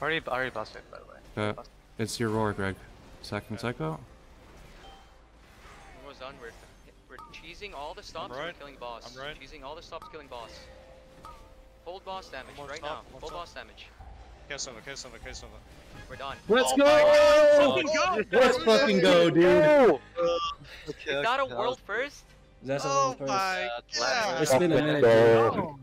Already, already bossed it, by the way. Uh, it's your roar, Greg. Second psycho. Almost done. We're, we're cheesing all the stops. right. We're killing boss. I'm right. Cheesing all the stops, killing boss. Hold boss damage more right stop, now. one Hold boss damage. Case on the case on the case on We're done. Let's go! Fucking go! Let's fucking go, dude. We got a world first. That's Oh a my god! It's been a minute.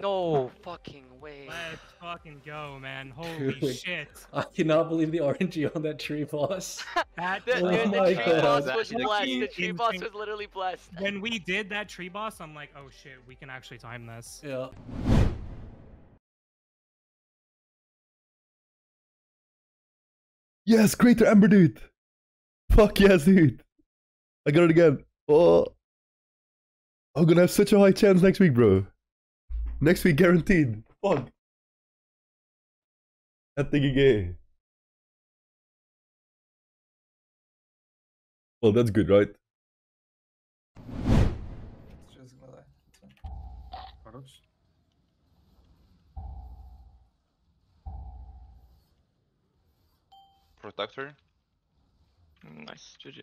Go. No fucking way. Let's fucking go, man. Holy Dude. shit. I cannot believe the RNG on that tree boss. That, The, Oh dude, the my tree God. boss was actually blessed. fucking The tree boss was literally blessed. when we did that tree boss, I'm like, oh shit, we can actually time this. Yeah. Yes, Greater Ember, dude. Fuck yes, dude. I got it again. Oh. I'm gonna have such a high chance next week, bro. Next week, guaranteed. Fuck. That thing again. Well, that's good, right? Protector. Nice, GG.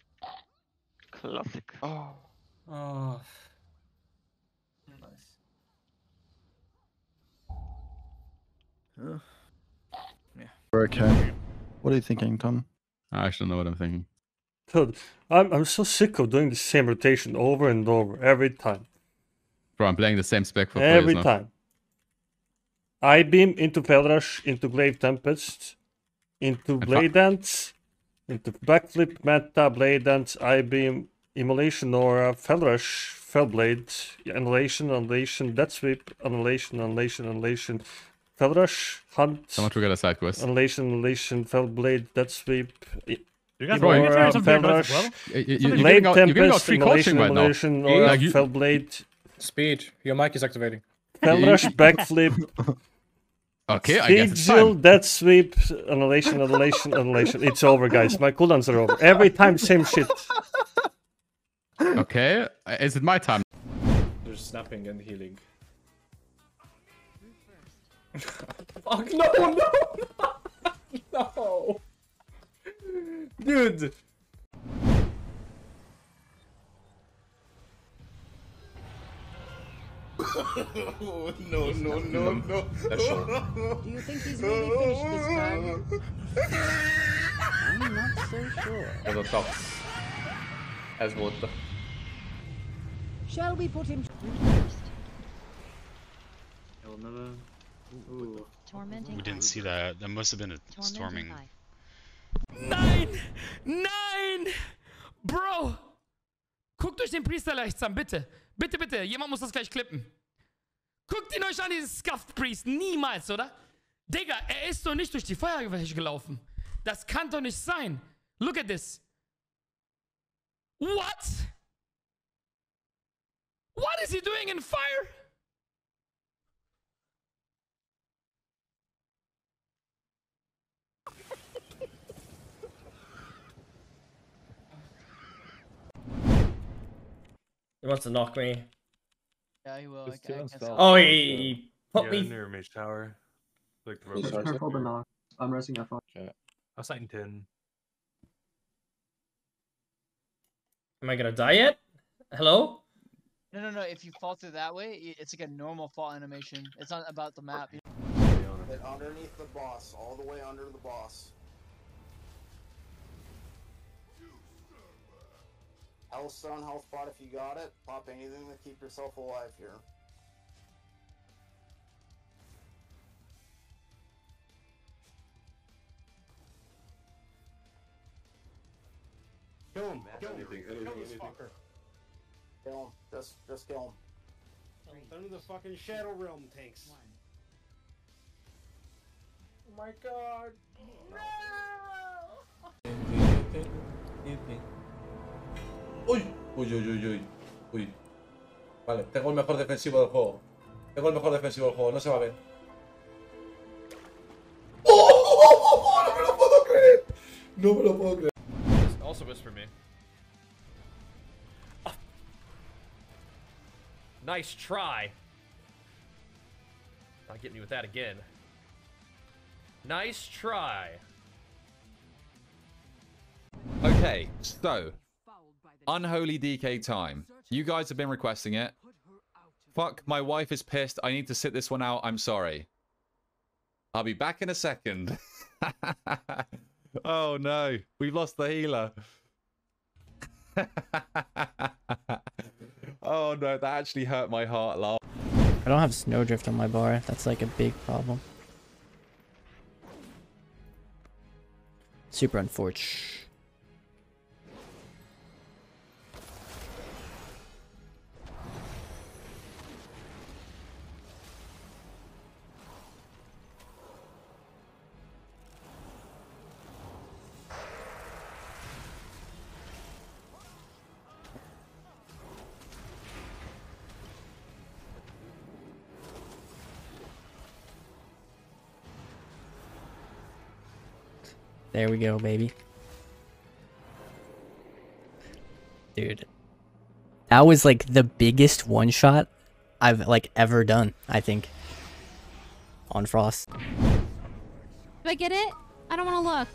Classic. Oh. Oh. Okay. What are you thinking, Tom? I actually don't know what I'm thinking. Dude, I'm, I'm so sick of doing the same rotation over and over every time. Bro, I'm playing the same spec for every players now. time. Eye Beam into Felrush, into Glaive Tempest, into fu- Blade Dance, into Backflip, Meta, Blade Dance, Eye Beam, Immolation Aura, Felrush, Felblade, Annihilation, Annihilation, Death Sweep, Annihilation, Annihilation, Annihilation, Felrush, Hunt, Someone to get a side quest. Annihilation, Annihilation, Felblade, Death Sweep, You guys Bro, want you to Aura, try some big guns Felrush, well? You, you, you're, Blade giving out, you're Tempest, free Immolation, right now. Annihilation, Aura, Like you- Felblade, Speed. Your mic is activating. Felrush, Backflip, Okay, I Speed guess it's Jill, time. Death Sweep, Annihilation, Annihilation, Annihilation. It's over, guys. My cooldowns are over. Every time, same shit. Okay, uh, is it my time? There's snapping and healing. Fuck no no no no. Dude no, no, no, no. no. Do you think he's really finished this time? I'm not so sure. Den top. As water. Shall we put him? Tormenting We didn't see that. That must have been a storming. Nein! Nein! Bro! Guckt euch den Priester leicht an, bitte. Bitte, bitte. Jemand muss das gleich klippen. Guckt ihn euch an, diesen Scuffed Priest. Niemals, oder? Digga, er ist doch nicht durch die Feuergefechte gelaufen. Das kann doch nicht sein. Look at this. What? What is he doing in fire? He wants to knock me. Yeah, he will. Just I- I guess so. Oh, he, he put Yeah, me. near mage tower. Like the Just robot. careful the knock. I'm resting that phone. I was sighting 10. Am I gonna die yet? Hello? No, no, no. If you fall through that way, it's like a normal fall animation. It's not about the map. underneath the boss, all the way under the boss. Healthstone, health pot if you got it. Pop anything to keep yourself alive here. Kill him! Kill him! Kill this fucker! Kill him! Just, just kill him. Under the fucking Shadow Realm tanks. Oh my god! Uy, uy, uy, uy, uy. Uy. Vale, tengo el mejor defensivo del juego. Tengo el mejor defensivo del juego, no se va a ver. ¡Oh! ¡No me lo puedo creer! No me lo puedo creer. Also whisper me. Nice try. Not getting me with that again. Nice try. Okay, so unholy DK time. You guys have been requesting it. Fuck, my wife is pissed. I need to sit this one out. I'm sorry. I'll be back in a second. oh no, we've lost the healer. oh no, that actually hurt my heart, lol. I don't have snowdrift on my bar. That's like a big problem. Super unfortunate. There we go, baby. Dude. That was like the biggest one shot I've like ever done, I think. On Frost. Do I get it? I don't want to look.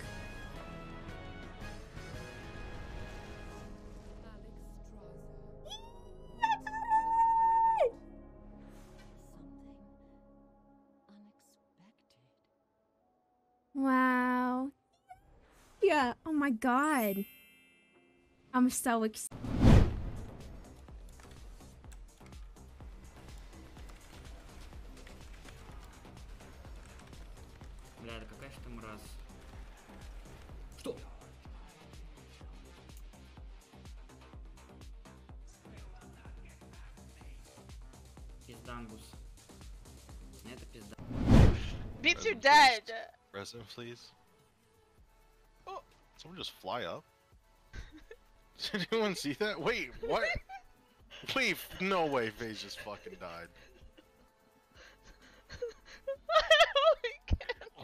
god. I'm so excited. Бля, да какая же там раз? Что? Пиздангус. Это пизда. Beats you dead. Resin, please. Oh, someone just fly up. Did anyone see that? Wait, what? Wait, no way, FaZe just fucking died.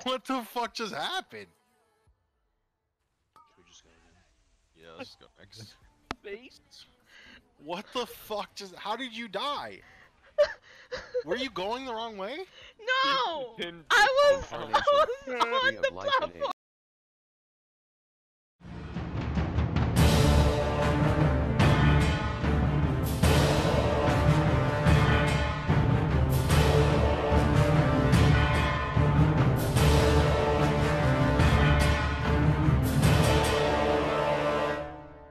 What the fuck just happened? Should we just go again? Yeah, let's go next. Face. What the fuck just? How did you die? Were you going the wrong way? No! I was, I was on the platform!